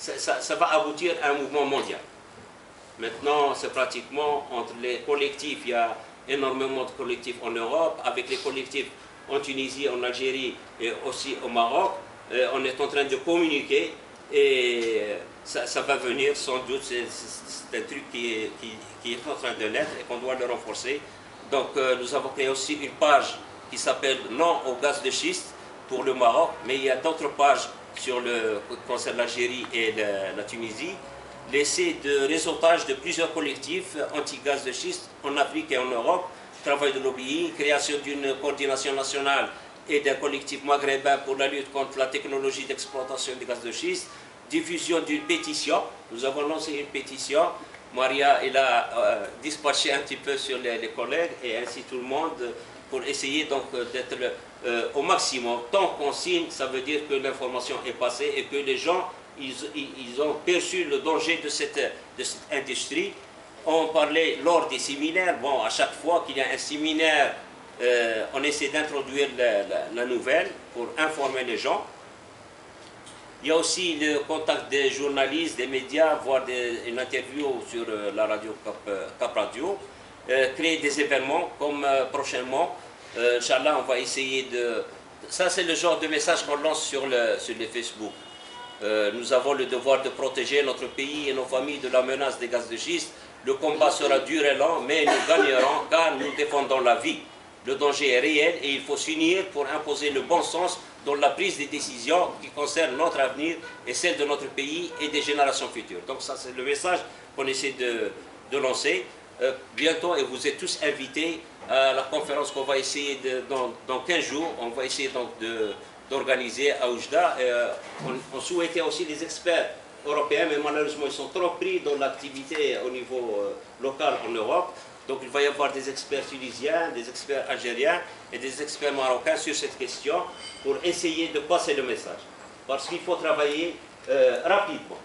ça, va aboutir à un mouvement mondial. Maintenant, c'est pratiquement entre les collectifs, il y a énormément de collectifs en Europe, avec les collectifs en Tunisie, en Algérie et aussi au Maroc. Euh, on est en train de communiquer et ça, va venir sans doute, c'est un truc qui est, qui, qui est, en train de naître et qu'on doit le renforcer. Donc euh, nous avons créé aussi une page qui s'appelle Non au gaz de schiste pour le Maroc, mais il y a d'autres pages sur le concernant l'Algérie et la, la Tunisie l'essai de réseautage de plusieurs collectifs anti-gaz de schiste en Afrique et en Europe, travail de lobbying, création d'une coordination nationale et d'un collectif maghrébin pour la lutte contre la technologie d'exploitation du gaz de schiste, diffusion d'une pétition. Nous avons lancé une pétition. Maria elle a euh, dispatché un petit peu sur les, collègues et ainsi tout le monde pour essayer donc d'être euh, au maximum. Tant qu'on signe, ça veut dire que l'information est passée et que les gens ils, ils, ont perçu le danger de cette, de cette industrie. On parlait lors des séminaires, bon, à chaque fois qu'il y a un séminaire, euh, on essaie d'introduire la, nouvelle pour informer les gens. Il y a aussi le contact des journalistes, des médias, voire des, une interview sur euh, la radio Cap, euh, Radio. Euh, créer des événements comme euh, prochainement. Inch'Allah, on va essayer de... Ça, c'est le genre de message qu'on lance sur, le, sur les Facebook. Euh, nous avons le devoir de protéger notre pays et nos familles de la menace des gaz de schiste. Le combat sera dur et lent, mais nous gagnerons car nous défendons la vie. Le danger est réel et il faut s'unir pour imposer le bon sens dans la prise des décisions qui concernent notre avenir et celle de notre pays et des générations futures. Donc ça, c'est le message qu'on essaie de, de lancer. Euh, bientôt, et vous êtes tous invités à la conférence qu'on va essayer de, dans, dans 15 jours. On va essayer donc d'organiser à Oujda. Euh, on, on, souhaitait aussi des experts européens, mais malheureusement ils sont trop pris dans l'activité au niveau euh, local en Europe. Donc il va y avoir des experts tunisiens, des experts algériens et des experts marocains sur cette question pour essayer de passer le message. Parce qu'il faut travailler euh, rapidement.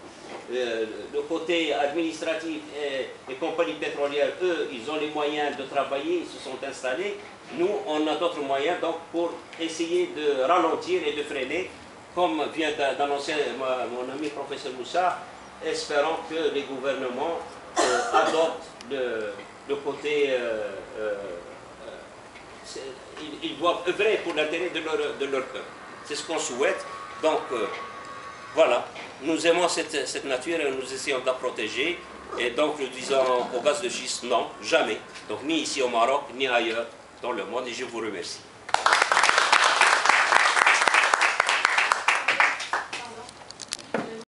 Euh, le côté administratif et les compagnies pétrolières, eux, ils ont les moyens de travailler, ils se sont installés. Nous, on a d'autres moyens donc, pour essayer de ralentir et de freiner, comme vient d'annoncer mon ami professeur Moussa, espérant que les gouvernements euh, adoptent le, le côté... Euh, euh, ils, ils, doivent œuvrer pour l'intérêt de leur, de peuple. C'est ce qu'on souhaite. Donc, voilà, nous aimons cette, cette, nature et nous essayons de la protéger. Et donc nous disons au gaz de schiste, non, jamais. Donc ni ici au Maroc, ni ailleurs dans le monde. Et je vous remercie.